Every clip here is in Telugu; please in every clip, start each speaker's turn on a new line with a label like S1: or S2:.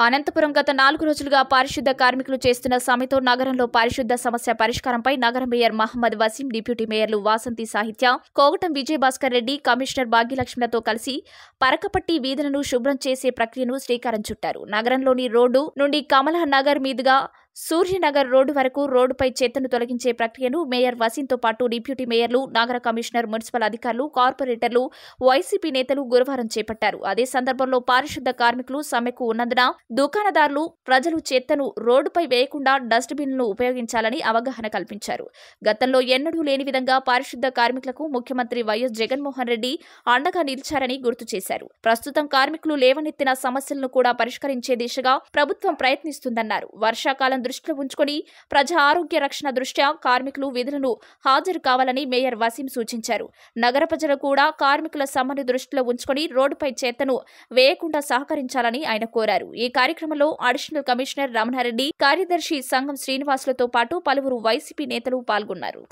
S1: అనంతపురం గత నాలుగు రోజులుగా పారిశుద్ధ కార్మికులు చేస్తున్న సమ్మెతో నగరంలో పారిశుద్ధ సమస్య పరిష్కారంపై నగర మేయర్ మహమ్మద్ వసీం డిప్యూటీ మేయర్లు వాసంతి సాహిత్య కోగటం విజయభాస్కర్ రెడ్డి కమిషనర్ భాగ్యలక్ష్మిలతో కలిసి పరకపట్టి వీధులను శుభ్రం చేసే ప్రక్రియను శ్రీకారం చుట్టారు. నగరంలోని రోడ్డు నుండి కమలా నగర్ మీదుగా సూర్యనగర్ రోడ్డు వరకు రోడ్డుపై చెత్తను తొలగించే ప్రక్రియను మేయర్ వసీంతో పాటు డిప్యూటీ మేయర్లు నగర కమిషనర్ మున్సిపల్ అధికారులు కార్పొరేటర్లు వైసీపీ నేతలు గురువారం చేపట్టారు. అదే సందర్భంలో పారిశుద్ధ కార్మికులు సమ్మెకు ఉన్నందున దుకాణదారులు ప్రజలు చెత్తను రోడ్డుపై వేయకుండా డస్ట్బిన్లను ఉపయోగించాలని అవగాహన కల్పించారు. గతంలో ఎన్నడూ లేని విధంగా పారిశుద్ధ కార్మికులకు ముఖ్యమంత్రి వైఎస్ జగన్మోహన్ రెడ్డి అండగా నిలిచారని గుర్తు చేశారు. ప్రస్తుతం కార్మికులు లేవనెత్తిన సమస్యలను కూడా పరిష్కరించే దిశగా ప్రభుత్వం ప్రయత్నిస్తుందన్నారు. వర్షాకాలం దృష్టిలో ఉంచుకొని ప్రజా ఆరోగ్య రక్షణ దృష్ట్యా కార్మికులు విధులను హాజరు కావాలని మేయర్ వసీం సూచించారు. నగర ప్రజలు కూడా కార్మికుల సమ్మెను దృష్టిలో ఉంచుకొని రోడ్డుపై చేతను వేయకుండా సహకరించాలని ఆయన కోరారు. ఈ కార్యక్రమంలో అడిషనల్ కమిషనర్ రమణారెడ్డి కార్యదర్శి సంఘం శ్రీనివాసులతో పాటు పలువురు వైసీపీ నేతలు పాల్గొన్నారు.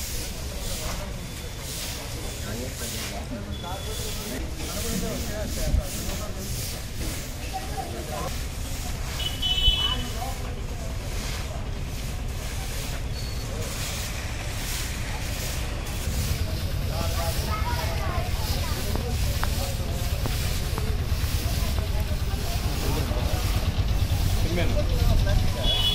S1: 面